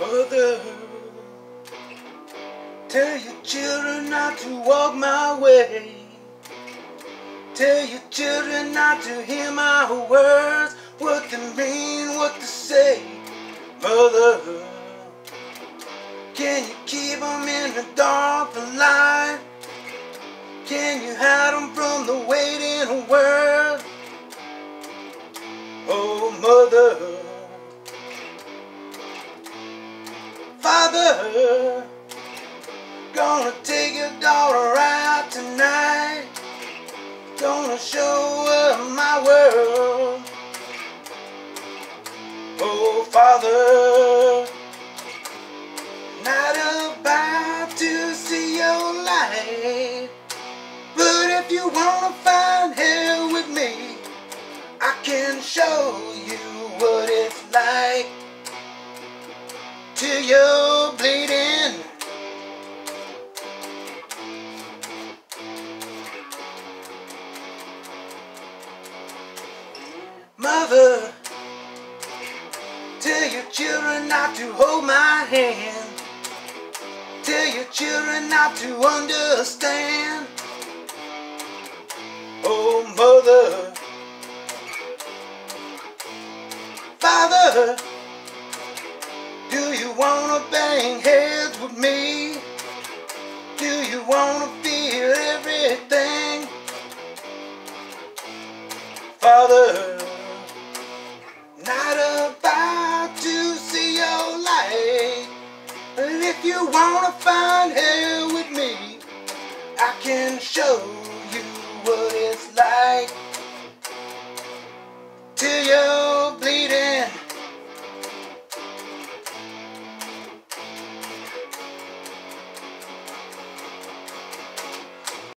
mother. Tell your children not to walk my way. Tell your children not to hear my words, what they mean, what they say. Mother, can you keep them in the dark for life? Can you hide them from the waiting world? Gonna take your daughter out tonight. Gonna show her my world. Oh, Father, not about to see your light. But if you wanna find hell with me, I can show you what it's like till you're bleeding. Mother, tell your children not to hold my hand. Tell your children not to understand. Oh, mother, father, do you wanna bang heads with me? Do you wanna if you wanna find hell with me, I can show